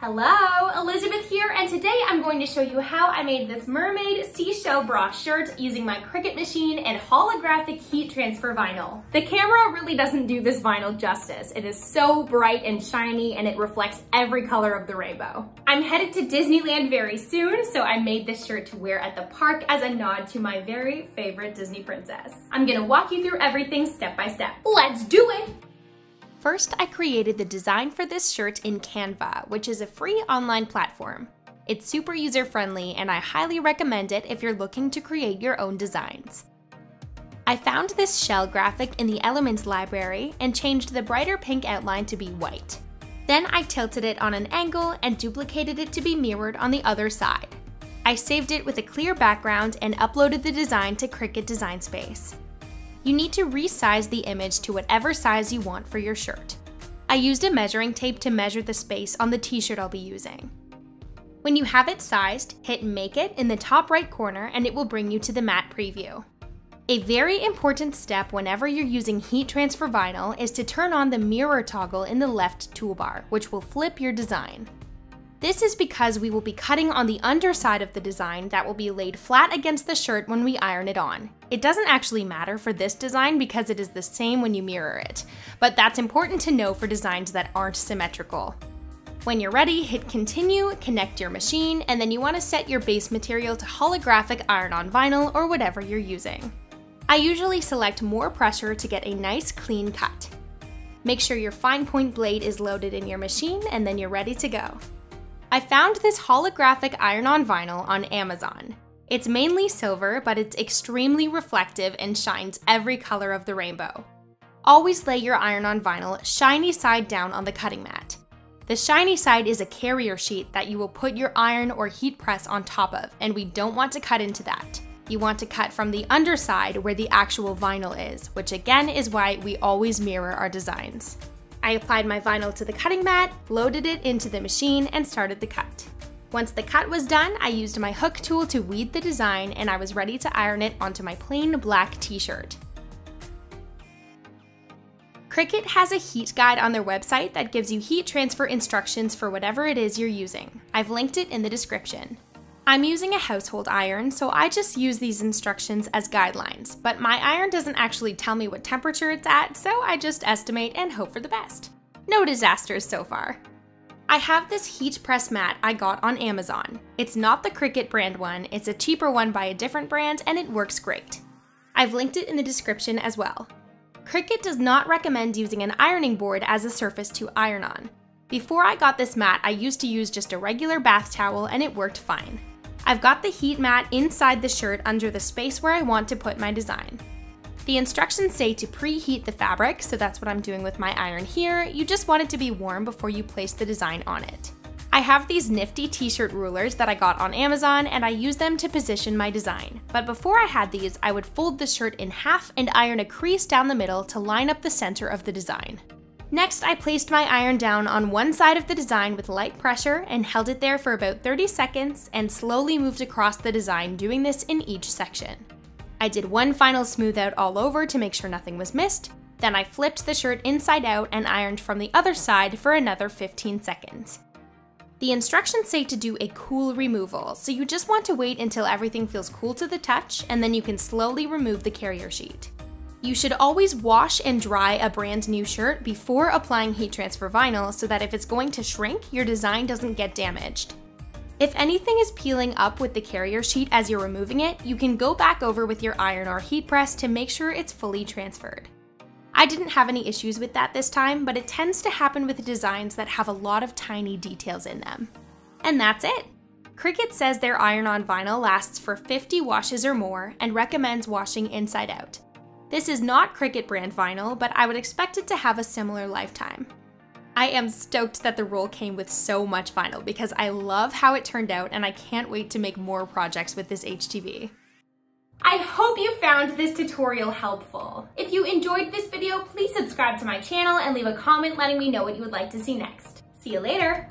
Hello, Elizabeth here, and today I'm going to show you how I made this mermaid seashell bra shirt using my Cricut machine and holographic heat transfer vinyl. The camera really doesn't do this vinyl justice. It is so bright and shiny and it reflects every color of the rainbow. I'm headed to Disneyland very soon, so I made this shirt to wear at the park as a nod to my very favorite Disney princess. I'm gonna walk you through everything step by step. Let's do it! First, I created the design for this shirt in Canva, which is a free online platform. It's super user friendly and I highly recommend it if you're looking to create your own designs. I found this shell graphic in the Elements library and changed the brighter pink outline to be white. Then I tilted it on an angle and duplicated it to be mirrored on the other side. I saved it with a clear background and uploaded the design to Cricut Design Space you need to resize the image to whatever size you want for your shirt. I used a measuring tape to measure the space on the t-shirt I'll be using. When you have it sized, hit Make It in the top right corner and it will bring you to the mat preview. A very important step whenever you're using heat transfer vinyl is to turn on the mirror toggle in the left toolbar, which will flip your design. This is because we will be cutting on the underside of the design that will be laid flat against the shirt when we iron it on. It doesn't actually matter for this design because it is the same when you mirror it, but that's important to know for designs that aren't symmetrical. When you're ready, hit continue, connect your machine, and then you want to set your base material to holographic iron-on vinyl or whatever you're using. I usually select more pressure to get a nice clean cut. Make sure your fine point blade is loaded in your machine and then you're ready to go. I found this holographic iron-on vinyl on Amazon. It's mainly silver, but it's extremely reflective and shines every color of the rainbow. Always lay your iron-on vinyl shiny side down on the cutting mat. The shiny side is a carrier sheet that you will put your iron or heat press on top of, and we don't want to cut into that. You want to cut from the underside where the actual vinyl is, which again is why we always mirror our designs. I applied my vinyl to the cutting mat, loaded it into the machine, and started the cut. Once the cut was done, I used my hook tool to weed the design and I was ready to iron it onto my plain black t-shirt. Cricut has a heat guide on their website that gives you heat transfer instructions for whatever it is you're using. I've linked it in the description. I'm using a household iron, so I just use these instructions as guidelines, but my iron doesn't actually tell me what temperature it's at, so I just estimate and hope for the best. No disasters so far. I have this heat press mat I got on Amazon. It's not the Cricut brand one, it's a cheaper one by a different brand, and it works great. I've linked it in the description as well. Cricut does not recommend using an ironing board as a surface to iron on. Before I got this mat, I used to use just a regular bath towel and it worked fine. I've got the heat mat inside the shirt under the space where I want to put my design. The instructions say to preheat the fabric, so that's what I'm doing with my iron here. You just want it to be warm before you place the design on it. I have these nifty t-shirt rulers that I got on Amazon and I use them to position my design. But before I had these, I would fold the shirt in half and iron a crease down the middle to line up the center of the design. Next, I placed my iron down on one side of the design with light pressure and held it there for about 30 seconds and slowly moved across the design doing this in each section. I did one final smooth out all over to make sure nothing was missed, then I flipped the shirt inside out and ironed from the other side for another 15 seconds. The instructions say to do a cool removal, so you just want to wait until everything feels cool to the touch and then you can slowly remove the carrier sheet. You should always wash and dry a brand new shirt before applying heat transfer vinyl so that if it's going to shrink, your design doesn't get damaged. If anything is peeling up with the carrier sheet as you're removing it, you can go back over with your iron or heat press to make sure it's fully transferred. I didn't have any issues with that this time, but it tends to happen with designs that have a lot of tiny details in them. And that's it! Cricut says their iron-on vinyl lasts for 50 washes or more and recommends washing inside out. This is not Cricut brand vinyl, but I would expect it to have a similar lifetime. I am stoked that the roll came with so much vinyl because I love how it turned out and I can't wait to make more projects with this HTV. I hope you found this tutorial helpful. If you enjoyed this video, please subscribe to my channel and leave a comment letting me know what you would like to see next. See you later!